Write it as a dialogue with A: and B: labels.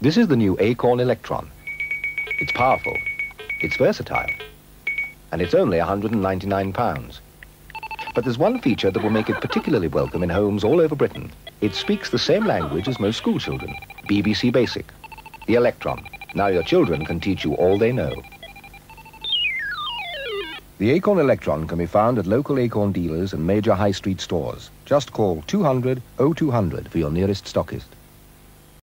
A: This is the new Acorn Electron. It's powerful, it's versatile, and it's only £199. But there's one feature that will make it particularly welcome in homes all over Britain. It speaks the same language as most schoolchildren, BBC Basic. The Electron. Now your children can teach you all they know. The Acorn Electron can be found at local Acorn dealers and major high street stores. Just call 200 0200 for your nearest stockist.